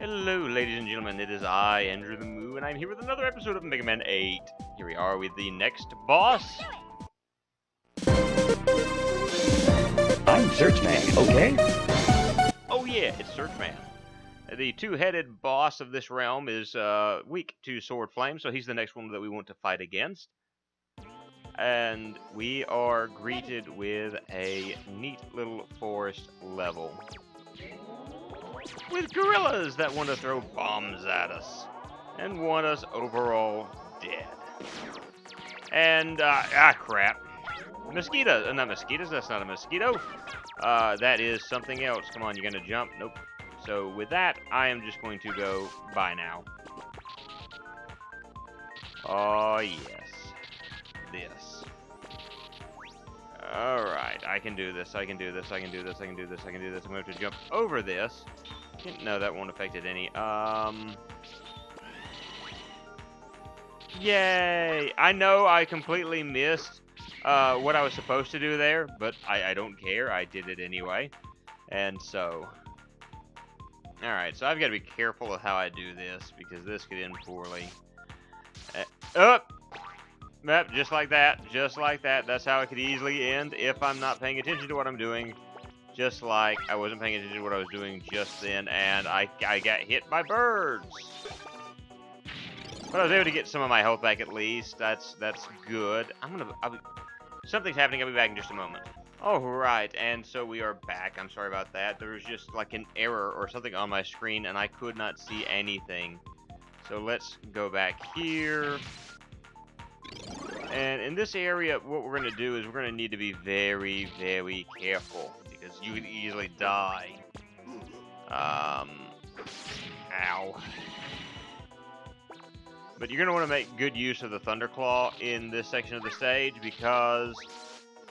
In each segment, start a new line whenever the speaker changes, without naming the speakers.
Hello, ladies and gentlemen. It is I, Andrew the Moo, and I'm here with another episode of Mega Man 8. Here we are with the next boss.
I'm Searchman, okay?
Oh yeah, it's Searchman. The two-headed boss of this realm is uh, weak to Sword Flame, so he's the next one that we want to fight against. And we are greeted with a neat little forest level. With gorillas that want to throw bombs at us. And want us overall dead. And, uh, ah crap. Mosquitoes, uh, not mosquitoes, that's not a mosquito. Uh, that is something else. Come on, you're gonna jump? Nope. So with that, I am just going to go bye now. Oh, yes. This. Alright, I can do this, I can do this, I can do this, I can do this, I can do this. I'm going to have to jump over this. No, that won't affect it any. Um... Yay! I know I completely missed uh, what I was supposed to do there, but I, I don't care. I did it anyway. And so... Alright, so I've got to be careful of how I do this, because this could end poorly. Uh, up! Yep, just like that. Just like that. That's how it could easily end if I'm not paying attention to what I'm doing. Just like I wasn't paying attention to what I was doing just then, and I, I got hit by birds. But I was able to get some of my health back at least. That's that's good. I'm gonna... Be, something's happening. I'll be back in just a moment. Alright, and so we are back. I'm sorry about that. There was just like an error or something on my screen, and I could not see anything. So let's go back here. And in this area, what we're going to do is we're going to need to be very, very careful. Because you could easily die. Um, ow. But you're going to want to make good use of the Thunderclaw in this section of the stage because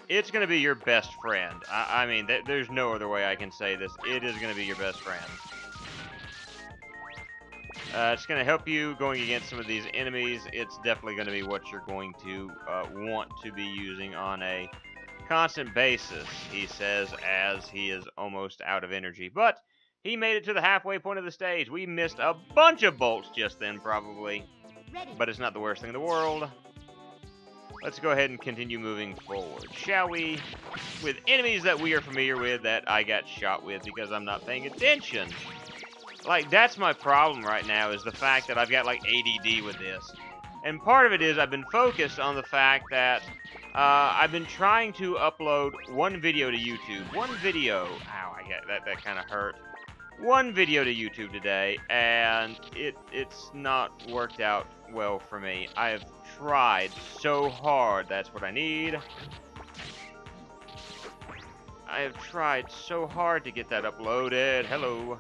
it's going to be your best friend. I, I mean, th there's no other way I can say this. It is going to be your best friend. Uh, it's going to help you going against some of these enemies. It's definitely going to be what you're going to uh, want to be using on a constant basis, he says, as he is almost out of energy. But he made it to the halfway point of the stage. We missed a bunch of bolts just then, probably. But it's not the worst thing in the world. Let's go ahead and continue moving forward, shall we? With enemies that we are familiar with that I got shot with because I'm not paying attention. Like, that's my problem right now, is the fact that I've got, like, ADD with this. And part of it is I've been focused on the fact that uh, I've been trying to upload one video to YouTube. One video. Ow, I get that. That kind of hurt. One video to YouTube today, and it it's not worked out well for me. I have tried so hard. That's what I need. I have tried so hard to get that uploaded. Hello.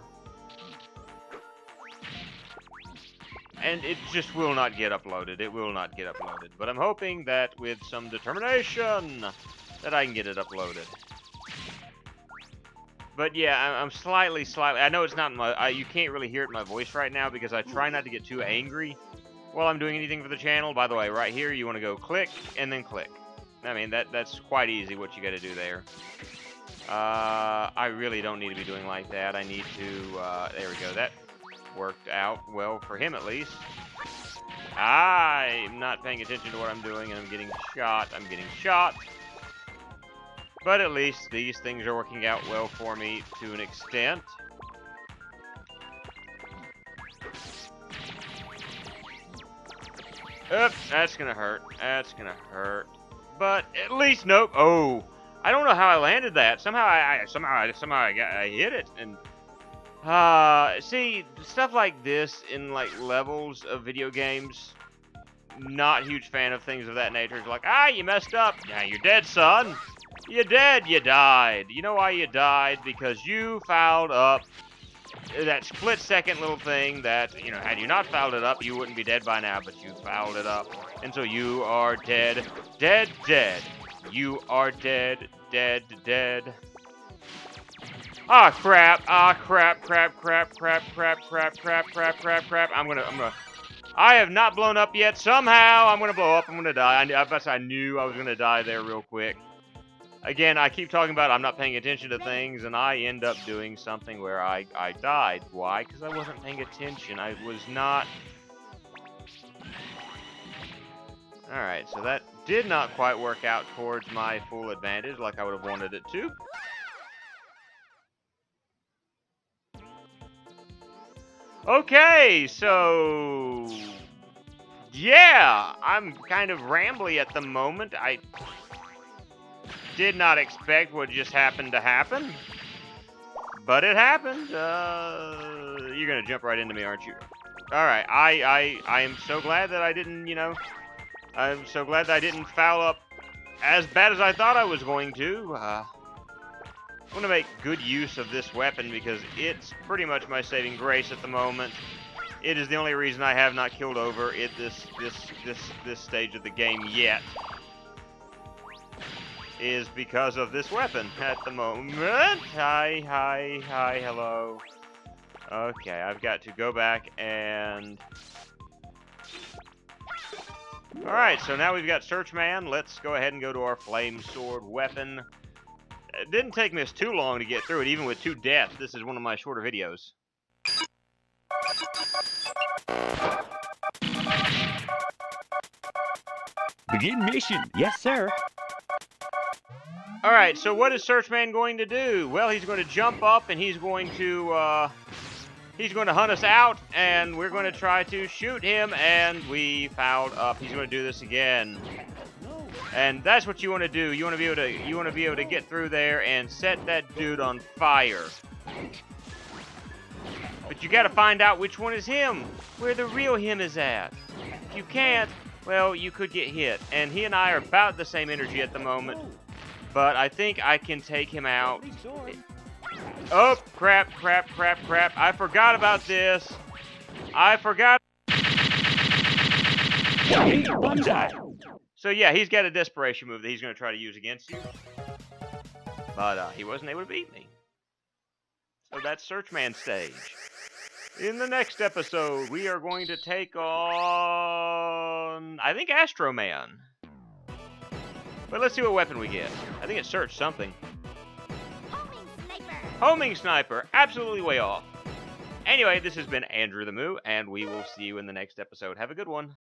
And it just will not get uploaded. It will not get uploaded. But I'm hoping that with some determination that I can get it uploaded. But yeah, I'm slightly, slightly. I know it's not my. I, you can't really hear it in my voice right now because I try not to get too angry while I'm doing anything for the channel. By the way, right here, you want to go click and then click. I mean, that that's quite easy what you got to do there. Uh, I really don't need to be doing like that. I need to. Uh, there we go. That worked out well for him at least. I'm not paying attention to what I'm doing and I'm getting shot. I'm getting shot. But at least these things are working out well for me to an extent. Oops, that's gonna hurt. That's gonna hurt. But at least nope. Oh, I don't know how I landed that. Somehow I, I somehow I somehow I, got, I hit it and uh, see, stuff like this in, like, levels of video games, not huge fan of things of that nature. It's like, ah, you messed up. Yeah, you're dead, son. You're dead. You died. You know why you died? Because you fouled up that split-second little thing that, you know, had you not fouled it up, you wouldn't be dead by now, but you fouled it up. And so you are dead. Dead, dead. You are dead, dead, dead. Ah, crap. Ah, crap, crap, crap, crap, crap, crap, crap, crap, crap, crap. I'm gonna, I'm gonna... I have not blown up yet. Somehow, I'm gonna blow up. I'm gonna die. I, I, I knew I was gonna die there real quick. Again, I keep talking about I'm not paying attention to things, and I end up doing something where I, I died. Why? Because I wasn't paying attention. I was not... Alright, so that did not quite work out towards my full advantage like I would have wanted it to. Okay, so... Yeah, I'm kind of rambly at the moment. I did not expect what just happened to happen. But it happened. Uh, you're going to jump right into me, aren't you? Alright, I, I, I am so glad that I didn't, you know... I'm so glad that I didn't foul up as bad as I thought I was going to. Uh, I want to make good use of this weapon because it's pretty much my saving grace at the moment. It is the only reason I have not killed over at this this this this stage of the game yet. Is because of this weapon at the moment. Hi, hi, hi, hello. Okay, I've got to go back and... Alright, so now we've got Searchman. Let's go ahead and go to our Flame Sword weapon. It didn't take me too long to get through it, even with two deaths. This is one of my shorter videos.
Begin mission. Yes, sir.
Alright, so what is Searchman going to do? Well, he's going to jump up and he's going to, uh, he's going to hunt us out and we're going to try to shoot him and we fouled up. He's going to do this again. And that's what you want to do. You want to be able to, you want to be able to get through there and set that dude on fire. But you got to find out which one is him, where the real him is at. If you can't, well, you could get hit. And he and I are about the same energy at the moment. But I think I can take him out. Oh, crap, crap, crap, crap. I forgot about this. I forgot. So yeah, he's got a desperation move that he's going to try to use against you. But uh, he wasn't able to beat me. So that's Searchman stage. In the next episode, we are going to take on, I think, Astroman. But let's see what weapon we get. I think it searched something.
Homing sniper.
Homing sniper, absolutely way off. Anyway, this has been Andrew the Moo, and we will see you in the next episode. Have a good one.